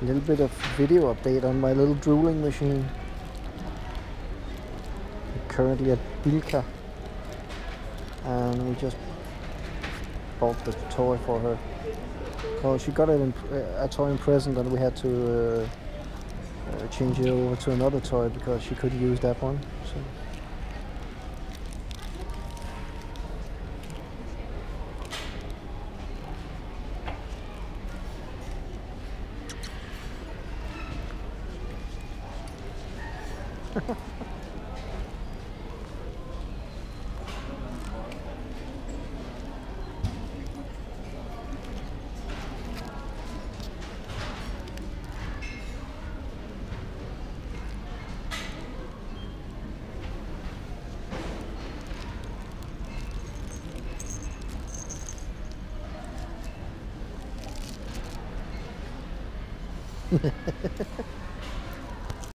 A little bit of video update on my little drooling machine. currently at Bilka and we just bought the toy for her. Well, she got it in, uh, a toy in present and we had to uh, uh, change it over to another toy because she couldn't use that one. So. Ha, ha, ha, ha, ha.